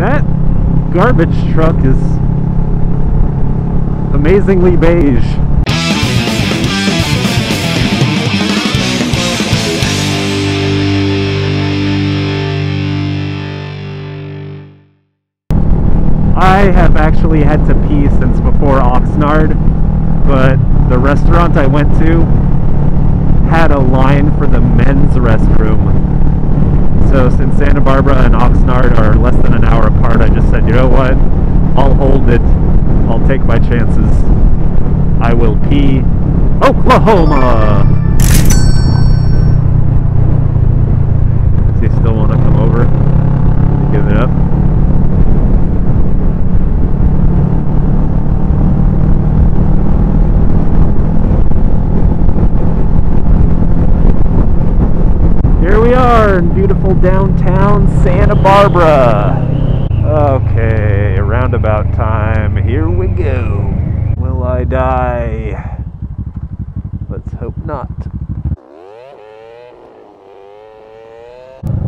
That garbage truck is amazingly beige. I have actually had to pee since before Oxnard, but the restaurant I went to had a line for the men's restroom. So since Santa Barbara and Oxnard are less than an hour apart, I just said, you know what? I'll hold it. I'll take my chances. I will pee Oklahoma. Does he still want to come over? Give it up. Here we are in beautiful downtown Santa Barbara. Okay, roundabout time. Here we go. Will I die? Let's hope not.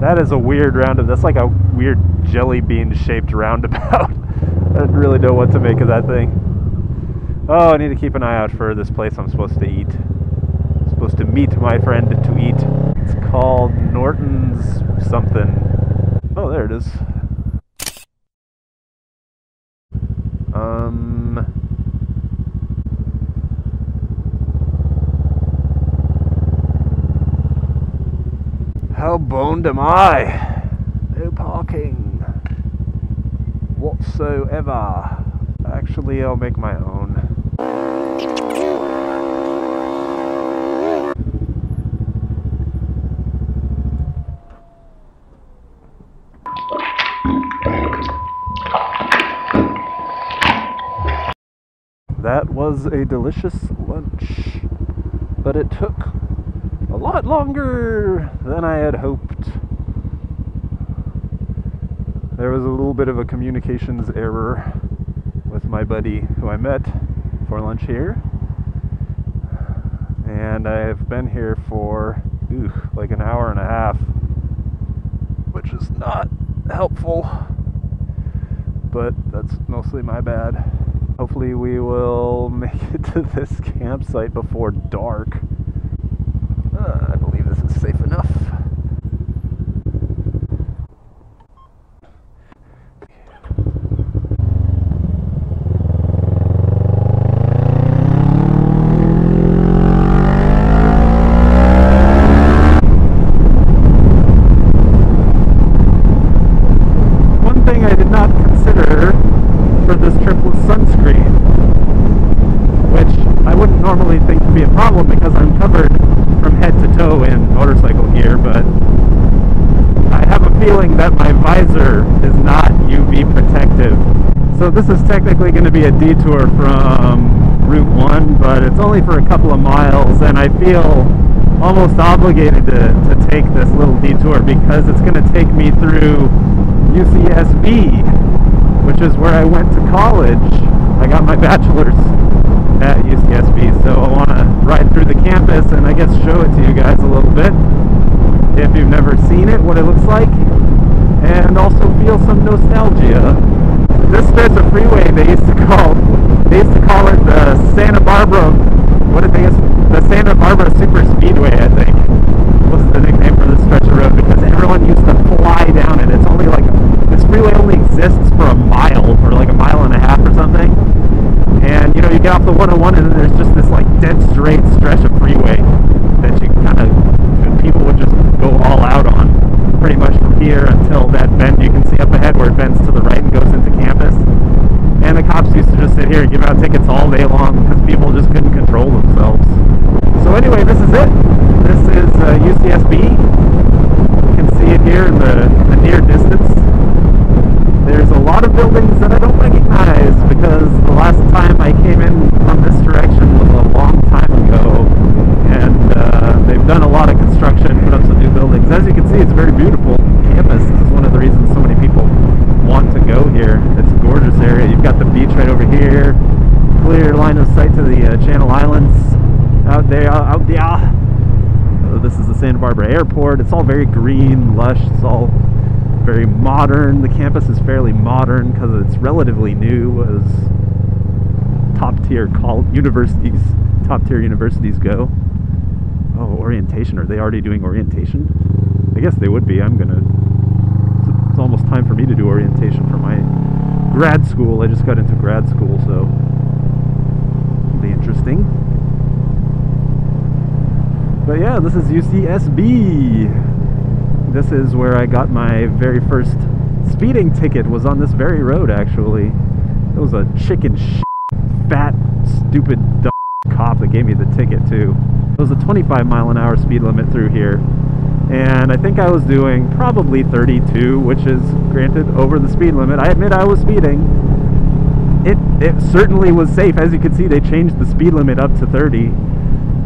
That is a weird roundabout. That's like a weird jelly bean shaped roundabout. I don't really know what to make of that thing. Oh, I need to keep an eye out for this place I'm supposed to eat. I'm supposed to meet my friend to eat. Called Norton's something. Oh, there it is. Um. How boned am I? No parking whatsoever. Actually, I'll make my own. That was a delicious lunch, but it took a lot longer than I had hoped. There was a little bit of a communications error with my buddy who I met for lunch here. And I have been here for ooh, like an hour and a half, which is not helpful. But that's mostly my bad. Hopefully, we will make it to this campsite before dark. Uh, I believe this is safe enough. One thing I did not consider for this trip was sunscreen, which I wouldn't normally think to be a problem because I'm covered from head to toe in motorcycle gear, but I have a feeling that my visor is not UV protective. So this is technically going to be a detour from Route 1, but it's only for a couple of miles, and I feel almost obligated to, to take this little detour because it's going to take me through UCSB, which is where I went to college. I got my bachelor's at UCSB, so I want to ride through the campus and I guess show it to you guys a little bit if you've never seen it, what it looks like, and also feel some nostalgia. This there's a freeway they used to call they used to call it the Santa Barbara what did they the Santa Barbara Super Speedway I think was the nickname for this stretch of road because everyone used to fly down it. It's only like this freeway only exists for a mile or like a mile and a half or something. And you know you get off the 101 and then there's just this like dead straight stretch of freeway that you kind of people would just go all out on pretty much from here until that bend you can see up ahead where it bends to the right and goes into campus. And the cops used to just sit here and give out tickets all day long because people just couldn't control themselves. So anyway, this is it. This is uh, UCSB. You can see it here in the, in the near distance. There's a lot of buildings that I don't recognize because the last time I came in from this direction was a long time ago. And uh, they've done a lot of construction, put up some new buildings. As you can see, it's a very beautiful campus. This is one of the reasons so many people want to go here. It's a gorgeous area. You've got the beach right over here. Clear line of sight to the uh, Channel Islands out there, out there. This is the Santa Barbara Airport. It's all very green, lush. It's all very modern. The campus is fairly modern because it's relatively new as top tier universities, top tier universities go. Oh, orientation. Are they already doing orientation? I guess they would be. I'm gonna. It's, it's almost time for me to do orientation for my grad school. I just got into grad school, so it'll be interesting. But yeah, this is UCSB this is where I got my very first speeding ticket was on this very road actually. It was a chicken shit, fat, stupid cop that gave me the ticket too. It was a 25 mile an hour speed limit through here. And I think I was doing probably 32, which is granted over the speed limit. I admit I was speeding. It, it certainly was safe. As you can see, they changed the speed limit up to 30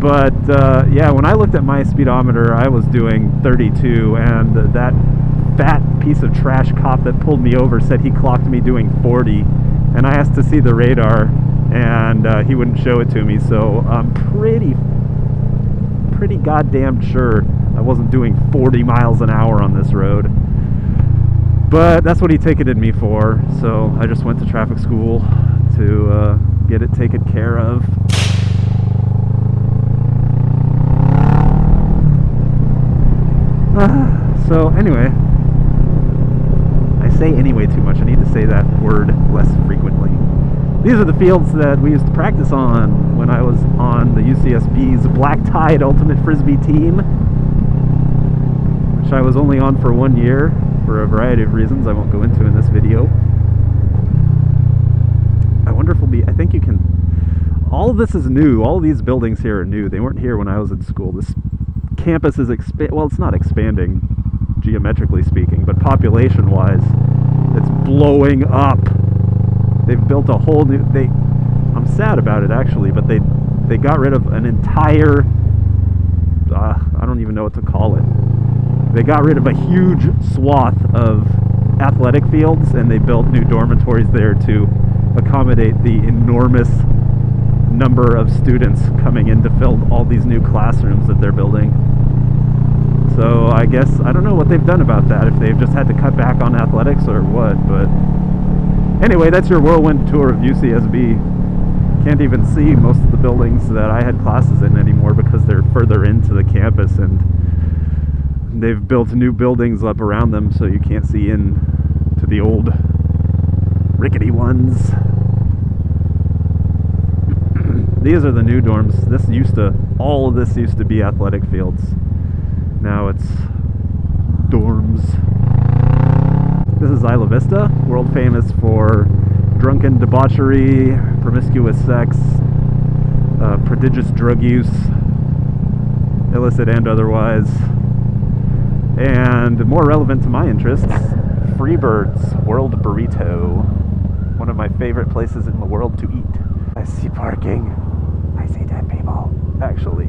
but uh, yeah, when I looked at my speedometer, I was doing 32, and that fat piece of trash cop that pulled me over said he clocked me doing 40. And I asked to see the radar, and uh, he wouldn't show it to me. So I'm pretty, pretty goddamn sure I wasn't doing 40 miles an hour on this road. But that's what he ticketed me for. So I just went to traffic school to uh, get it taken care of. so anyway, I say anyway too much. I need to say that word less frequently. These are the fields that we used to practice on when I was on the UCSB's Black Tide Ultimate Frisbee team, which I was only on for one year for a variety of reasons I won't go into in this video. I wonder if we'll be, I think you can, all this is new. All these buildings here are new. They weren't here when I was in school. This campus is expand. Well, it's not expanding, geometrically speaking, but population-wise, it's blowing up. They've built a whole new. They. I'm sad about it actually, but they they got rid of an entire. Uh, I don't even know what to call it. They got rid of a huge swath of athletic fields, and they built new dormitories there to accommodate the enormous number of students coming in to fill all these new classrooms that they're building. So I guess I don't know what they've done about that. If they've just had to cut back on athletics or what. But anyway, that's your whirlwind tour of UCSB. Can't even see most of the buildings that I had classes in anymore because they're further into the campus and they've built new buildings up around them so you can't see in to the old rickety ones. These are the new dorms. This used to, all of this used to be athletic fields. Now it's dorms. This is Isla Vista, world famous for drunken debauchery, promiscuous sex, uh, prodigious drug use, illicit and otherwise. And more relevant to my interests, Freebird's World Burrito, one of my favorite places in the world to eat. I see parking. I see dead people. Actually,